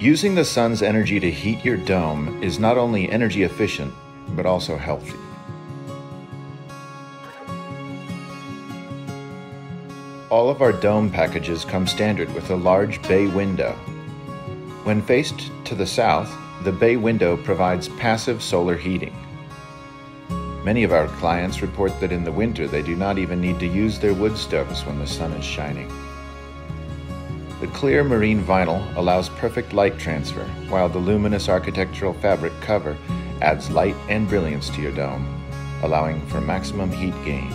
Using the sun's energy to heat your dome is not only energy efficient, but also healthy. All of our dome packages come standard with a large bay window. When faced to the south, the bay window provides passive solar heating. Many of our clients report that in the winter they do not even need to use their wood stoves when the sun is shining. The clear marine vinyl allows perfect light transfer, while the luminous architectural fabric cover adds light and brilliance to your dome, allowing for maximum heat gain.